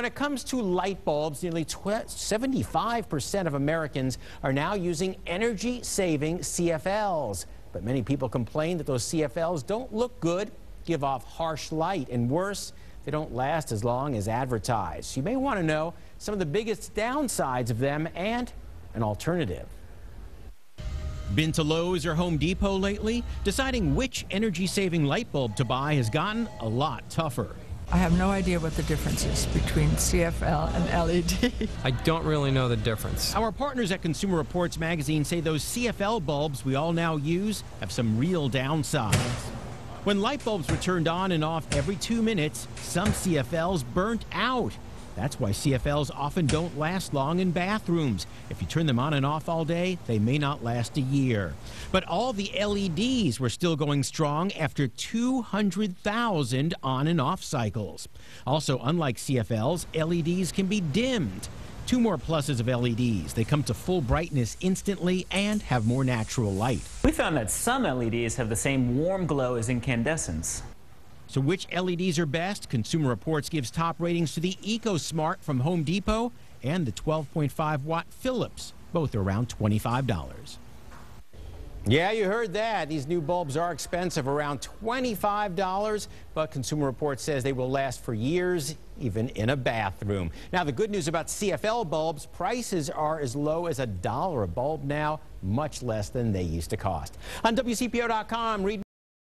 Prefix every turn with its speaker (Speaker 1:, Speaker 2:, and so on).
Speaker 1: When it comes to light bulbs, nearly 75% of Americans are now using energy-saving CFLs. But many people complain that those CFLs don't look good, give off harsh light, and worse, they don't last as long as advertised. You may want to know some of the biggest downsides of them and an alternative. Been to Lowe's or Home Depot lately? Deciding which energy-saving light bulb to buy has gotten a lot tougher.
Speaker 2: I have no idea what the difference is between CFL and LED.
Speaker 3: I don't really know the difference.
Speaker 1: Our partners at Consumer Reports magazine say those CFL bulbs we all now use have some real downsides. When light bulbs were turned on and off every two minutes, some CFLs burnt out. That's why CFLs often don't last long in bathrooms. If you turn them on and off all day, they may not last a year. But all the LEDs were still going strong after 200,000 on and off cycles. Also, unlike CFLs, LEDs can be dimmed. Two more pluses of LEDs. They come to full brightness instantly and have more natural light.
Speaker 4: We found that some LEDs have the same warm glow as incandescents.
Speaker 1: So which LEDs are best? Consumer Reports gives top ratings to the EcoSmart from Home Depot and the 12.5 watt Philips, both around $25. Yeah, you heard that. These new bulbs are expensive, around $25, but Consumer Reports says they will last for years, even in a bathroom. Now, the good news about CFL bulbs, prices are as low as a dollar a bulb now, much less than they used to cost. On WCPO.com, read